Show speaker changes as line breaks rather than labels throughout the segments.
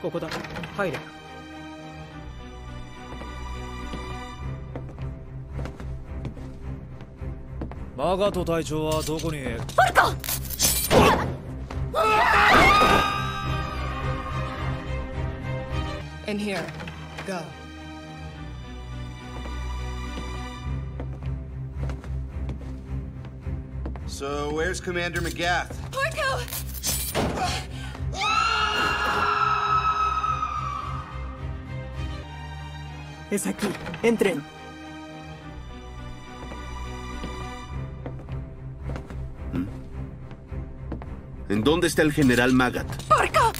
ここだ入れ
マガト隊長はどこに
パルコ
In here. Go.
So, where's Commander McGath?
Porco!
Es aquí entren
¿En dónde está el general Magat?
¡Porco!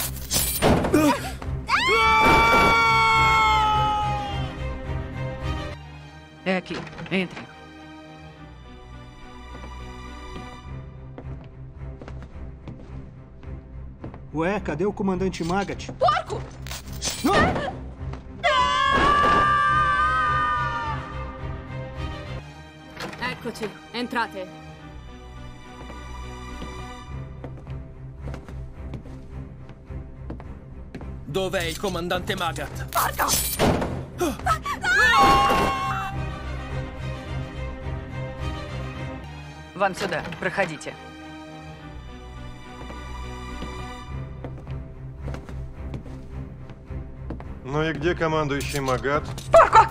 É aqui. Entre.
Ué, cadê o comandante Magat?
Porco!
Eccoci, entrate.
Dov'è il comandante Magat?
Вон сюда. Проходите.
Ну и где командующий Магат?
Порко!